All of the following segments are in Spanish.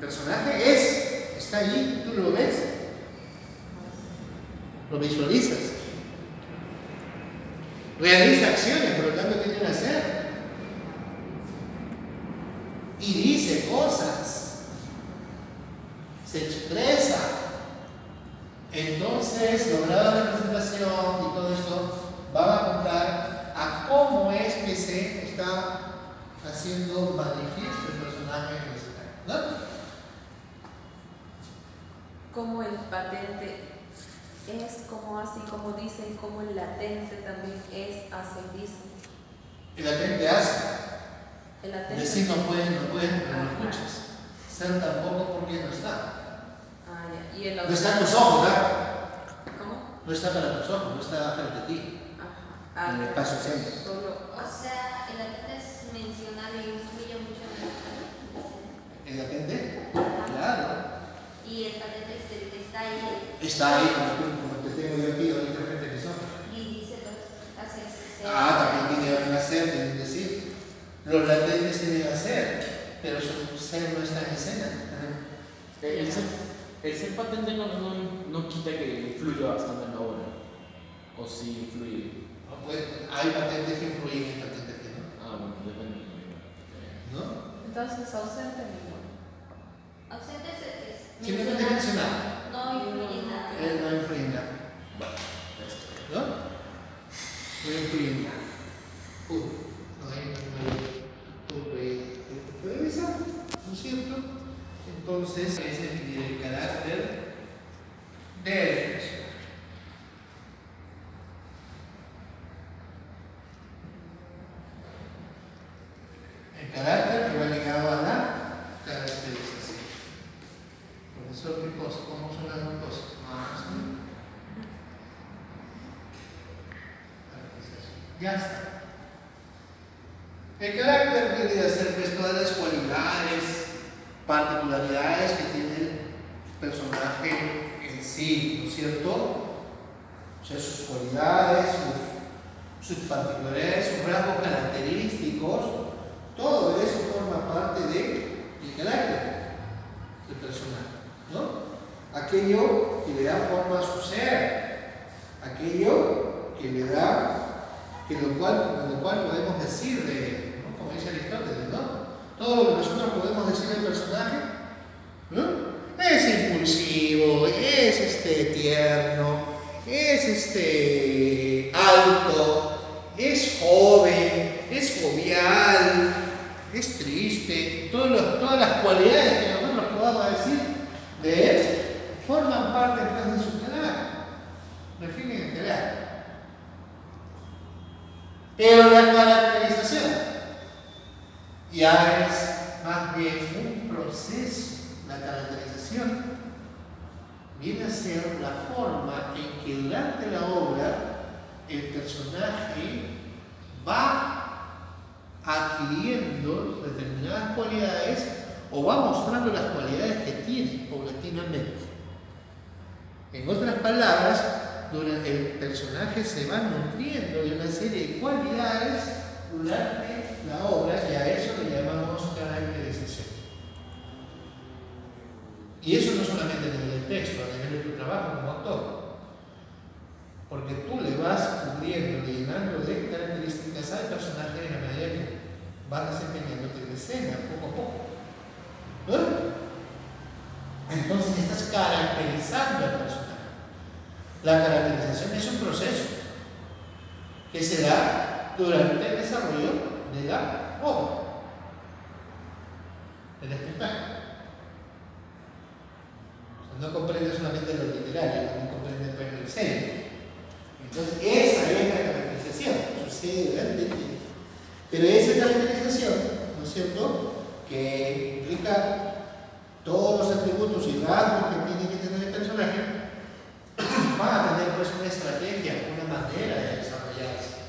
El personaje es, está allí, tú lo ves, lo visualizas. Realiza acciones, por lo tanto, tiene que hacer? Y dice cosas, se expresa. Entonces, lograda la representación y todo esto, va a apuntar a cómo es que se está haciendo manifiesto el personaje en ¿no? Como el patente es como así, como dicen, como el latente también es, hace, dice. El latente hace. El latente. Decir no puede, no puede, pero no escuchas. Ser tampoco porque no está. Ah, ya. Y el No está en tus ojos, ¿verdad? ¿Cómo? No está para tus ojos, no está frente a ti. Ajá. En el paso siempre. Solo. O sea, el latente es mencionado y influye mucho en la ¿El latente? Claro. Y el el que está ahí Está ahí como, te tengo yo aquí ahorita frente a mis ojos. y dice lo que hace. Ah, también tiene que hacer, tienen que decir. Los latentes tienen que hacer, pero su ser no está en escena. El ser, el ser patente no, no, no quita que influya bastante en la obra. O sí influye. No puede- hay patentes que influyen y patentes que no. Ah, bueno, depende. ¿No? Entonces, ausente Simplemente mencionado. No influye en nada. Él no influye en nada. ¿No? No influye en nada. Uh, no hay no ¿no es cierto? Entonces, es definir el carácter del personaje. El carácter que va ligado a la caracterización. Profesor, ¿qué cosa? ¿Cómo son las dos cosas? Más, ¿no? Ya está. El carácter quiere hacer pues todas las cualidades, particularidades que tiene el personaje en sí, ¿no es cierto? O sea, sus cualidades, sus, sus particularidades, sus rasgos característicos, todo eso forma parte del carácter del personaje, ¿no? Aquello que le da forma a su ser, aquello que le da, que lo cual, podemos decir de él, ¿no? como dice Aristóteles, ¿no? Todo lo que nosotros podemos decir del personaje, ¿no? Es impulsivo, es este tierno, es este alto, es joven, es jovial, es triste, todas las cualidades que nosotros podamos decir de él forman parte de su carácter, definen el carácter. Pero la caracterización ya es más bien un proceso. La caracterización viene a ser la forma en que durante la obra el personaje va adquiriendo determinadas cualidades o va mostrando las cualidades que tiene paulatinamente. En otras palabras, durante el personaje se va nutriendo de una serie de cualidades durante la obra y a eso le llamamos caracterización. Y eso no solamente a nivel del texto, a nivel de tu trabajo como actor. Porque tú le vas cubriendo, llenando de características al personaje en la medida que vas desempeñándote en escena, poco a poco. Entonces estás caracterizando al personaje. La caracterización es un proceso que se da durante el desarrollo de la obra, del espectáculo. No comprende solamente lo literario, también comprende el escena. Entonces, esa es la caracterización, sucede durante el tiempo. Pero esa caracterización, ¿no es cierto?, que implica todos los atributos y rasgos que tiene que tener el personaje, van a tener pues una estrategia, una manera de desarrollarse.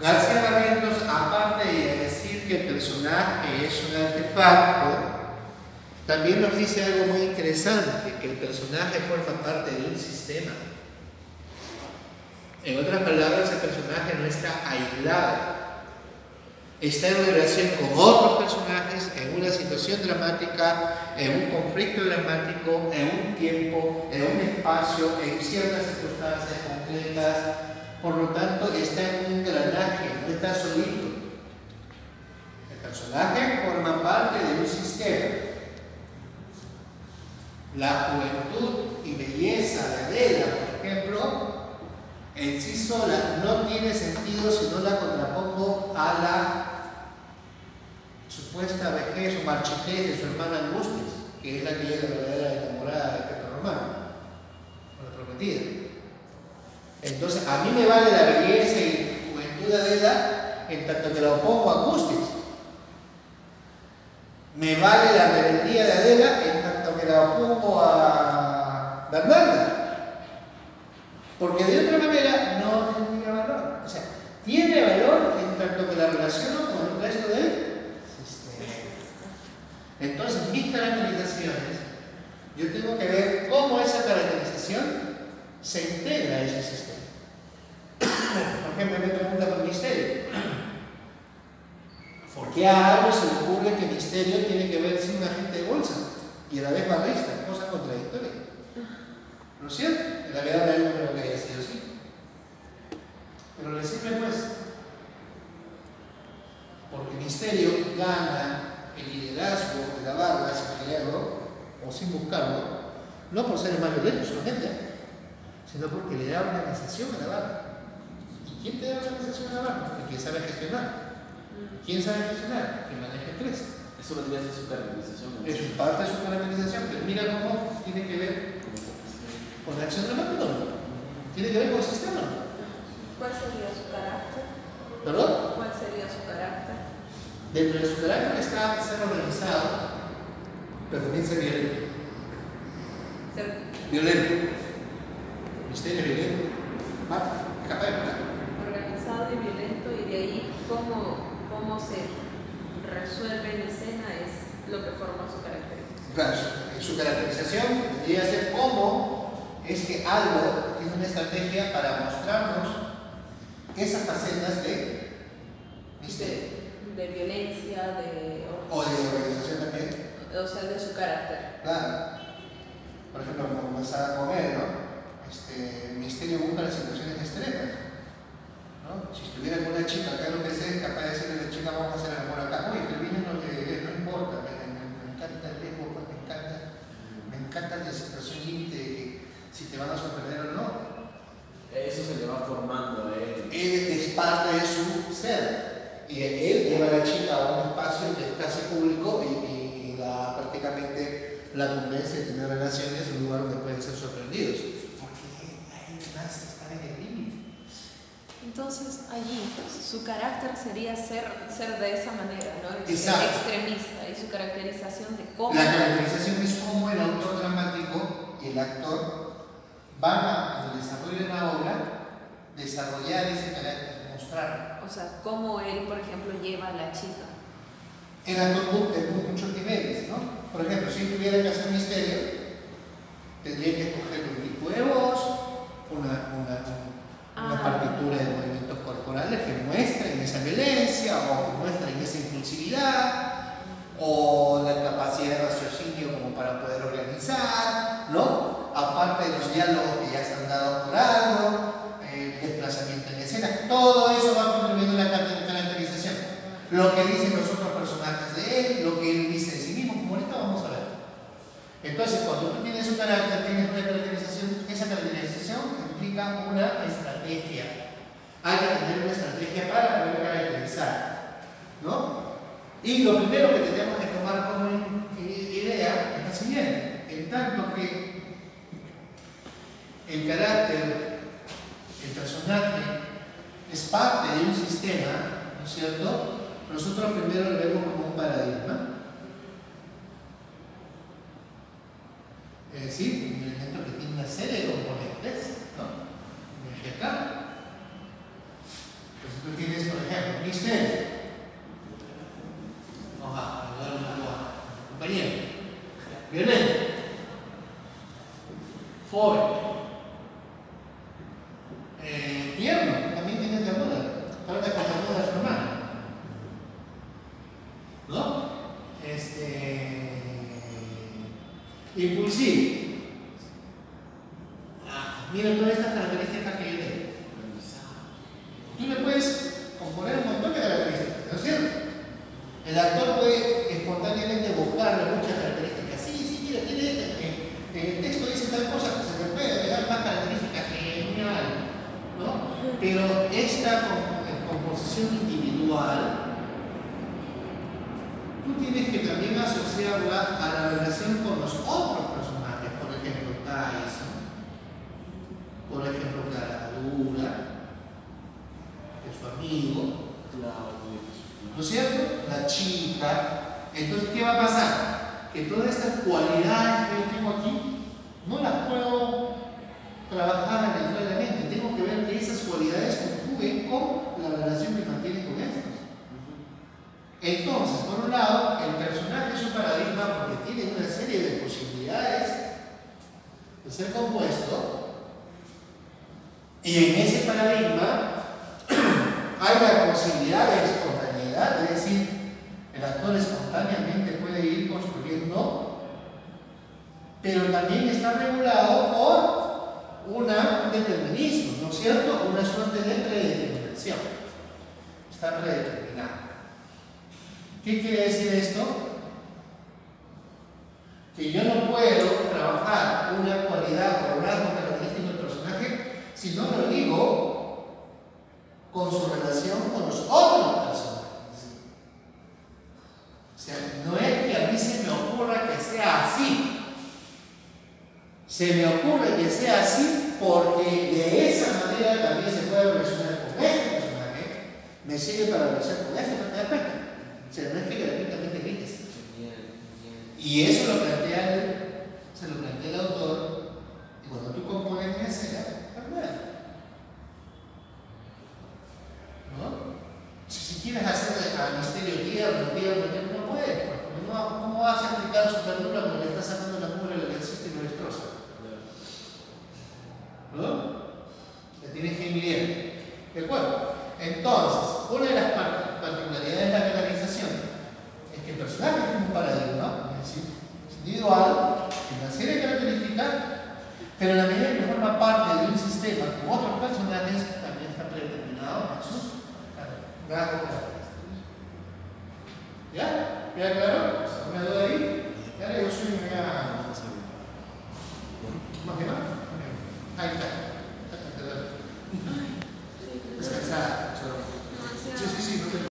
García Barrientos, aparte de decir que el personaje es un artefacto, también nos dice algo muy interesante, que el personaje forma parte de un sistema. En otras palabras, el personaje no está aislado. está en relación con otros personajes, en una situación dramática, en un conflicto dramático, en un tiempo, en un espacio, en ciertas circunstancias concretas. Por lo tanto, está en un engranaje, no está solito. Personaje forma parte de un sistema. La juventud y belleza de Adela, por ejemplo, en sí sola no tiene sentido si no la contrapongo a la supuesta vejez o marchitez de su hermana Angustias, que es la que es la verdadera enamorada de Pedro Romano, o la prometida. Entonces, a mí me vale la belleza y juventud de Adela en tanto que la opongo a Angustias. Me vale la rebeldía de Adela en tanto que la opongo a Bernarda. Porque de otra manera no tendría valor. O sea, tiene valor en tanto que la relaciono con el resto del sistema. Entonces, mis caracterizaciones, yo tengo que ver cómo esa caracterización se integra a ese sistema. Por ejemplo, me pregunta por misterio. ¿Por qué a algo que misterio tiene que ver sin un agente de bolsa y a la vez barrista? Cosa contradictoria. ¿No es cierto? En la vida real no creo que haya sido así. Pero le sirve pues. Porque misterio gana el liderazgo de la barra sin quererlo o sin buscarlo, no por ser más violento solamente, sino porque le da organización a la barra. ¿Y quién te da organización a la barra? El que sabe gestionar. ¿Quién sabe gestionar? Quien maneja empresa. Eso vendría a ser su caracterización. ¿no? Es un parte de su caracterización, pero mira cómo tiene que ver con la acción dramática. ¿no? Tiene que ver con el sistema. ¿Cuál sería su carácter? ¿Perdón? ¿Cuál sería su carácter? Dentro de su carácter está ser organizado, pero también ser violento. Ser Violento. Misterio violento. Mata. Es capaz de matar. organizado y violento y de ahí cómo, cómo se resuelve en escena es lo que forma su característica. Claro, su- caracterización debería ser cómo es que algo tiene una estrategia para mostrarnos esas facetas de misterio. De violencia, de, O de organización también. o sea, de su carácter. Claro. Por ejemplo, como vas a comer, ¿no? Este, misterio busca las situaciones extremas. ¿no? Si estuviera con una chica acá, lo que sea, es capaz de decirle a la chica, vamos a hacer el amor acá. Oye, pero viene lo que no importa, me, me- me encanta el riesgo, pues, me encanta, me encanta la situación límite de que si te van a sorprender o no. Eso se le va formando a él. Él es parte de su ser. Y él lleva a la chica a un espacio que es casi público y, y- y la, convence de tener relaciones en un lugar donde pueden ser sorprendidos. Porque ahí nace estar en el límite. Entonces, allí su carácter sería ser, ser de esa manera, ¿no? Ex- Exacto. Extremista y su caracterización de cómo. La caracterización es cómo el autor dramático y el actor van a, en el desarrollo de la obra, desarrollar ese carácter, mostrarlo. O sea, cómo él, por ejemplo, lleva a la chica. El actor de muchos niveles, ¿no? Por ejemplo, si tuviera que hacer misterio, tendría que escoger un tipo de voz, una, una, una partitura de movimientos corporales que muestren esa violencia o que muestren esa impulsividad o la capacidad de raciocinio como para poder organizar, ¿no? Aparte de los diálogos que ya están dados por algo, el desplazamiento en escena, todo eso va contribuyendo a la car- caracterización. Lo que dicen los otros personajes de él, lo que él dice de sí mismo, como ahorita vamos a ver. Entonces, cuando tú tienes un carácter, tienes una caracterización, esa caracterización implica una estrategia. Hay que tener una estrategia para poder caracterizar. ¿No? Y lo primero que tenemos que tomar como idea es la siguiente. En tanto que el carácter, el personaje, es parte de un sistema, ¿no es cierto? Nosotros primero lo vemos como un paradigma. Es decir, un elemento que tiene una serie de componentes, ¿no? Eje acá. Entonces tú tienes, por ejemplo, misterio. Vamos a ayudar un poco a compañero. Violento. Joven. Eh, tierno, también tiene ternura. Trata con ternura a su hermano. Impulsivo. Ah, mira todas estas características que yo tengo. Tú le puedes componer un montón de características, ¿no es cierto? El actor puede espontáneamente buscarle muchas características. Sí, sí, mira, tiene este. En, en el texto dice tal cosa, pues se le puede agregar más características. Genial. ¿No? Pero esta eh, composición individual, tú tienes que también asociarla a la relación con los otros personajes. Por ejemplo, Tyson. Ejemplo, Caradura es su amigo, ¿no es cierto? La chica. Entonces, ¿qué va a pasar? Que todas estas cualidades que yo tengo aquí no las puedo trabajar aleatoriamente. Tengo que ver que esas cualidades conjuguen con la relación que mantiene con estos. Entonces, por un lado, el personaje es un paradigma porque tiene una serie de posibilidades de ser compuesto. Y en ese paradigma hay la posibilidad de espontaneidad, es decir, el actor espontáneamente puede ir construyendo, pero también está regulado por una, un determinismo, ¿no es cierto? Una suerte de predeterminación. Está predeterminado. ¿Qué quiere decir esto? Que yo no puedo trabajar una cualidad o un rasgo si no lo digo con su relación con los otros personajes. O sea, no es que a mí se me ocurra que sea así. Se me ocurre que sea así porque de esa manera también se puede relacionar con este personaje. Me sirve para relacionar con este, ¿no te das cuenta? O sea, no es que gratuitamente grites. Y eso lo plantea se lo plantea el autor, y cuando tú compones es. ¿No? Si, si quieres hacer a misterio tierno, tierno, tierno, no puedes, porque no, ¿cómo vas a aplicar su verdura cuando le estás sacando la mugre del existe y lo destroza? ¿No? Le tienes que mirar. ¿De acuerdo? Entonces, una de las par- particularidades de la canalización es que el personaje tiene un paradigma, es decir, es individual, tiene una serie de características, pero en la medida que forma parte de un sistema con otros personajes, también está predeterminado en sus rasgos característicos. ¿Ya? ¿Queda claro? ¿Una duda ahí? Ya yo soy una...